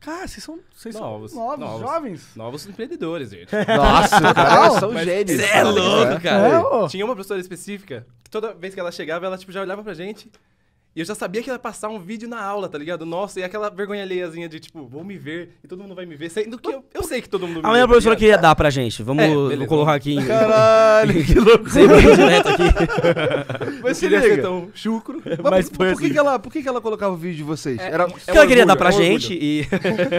Cara, vocês são, vocês Novos, são novos, novos. jovens. Novos empreendedores, gente. Nossa, cara, são Mas- gênios. Cê é louco, cara. É. Tinha uma professora específica que toda vez que ela chegava, ela tipo, já olhava pra gente. E eu já sabia que ela ia passar um vídeo na aula, tá ligado? Nossa, e aquela vergonha alheiazinha de tipo, vou me ver e todo mundo vai me ver. Sendo que eu, eu sei que todo mundo me Amanhã vê, a professora tá ligado? queria dar pra gente. Vamos É, beleza, colocar aqui. em- Caralho, que e-mail direto aqui. Mas se liga. tão chucro. Mas Mas por, que, assim. que ela, por que, que ela colocava o vídeo de vocês? É, Era, é Porque ela um queria dar orgulho, pra é gente e.